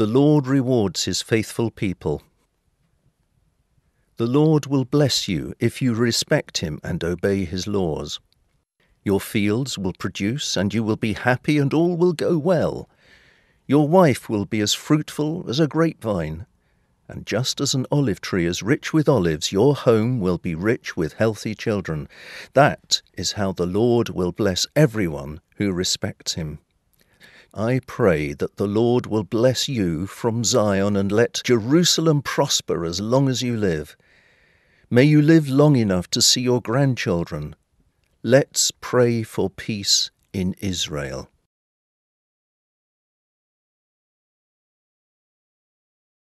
The Lord rewards his faithful people. The Lord will bless you if you respect him and obey his laws. Your fields will produce, and you will be happy, and all will go well. Your wife will be as fruitful as a grapevine, and just as an olive tree is rich with olives, your home will be rich with healthy children. That is how the Lord will bless everyone who respects him. I pray that the Lord will bless you from Zion and let Jerusalem prosper as long as you live. May you live long enough to see your grandchildren. Let's pray for peace in Israel.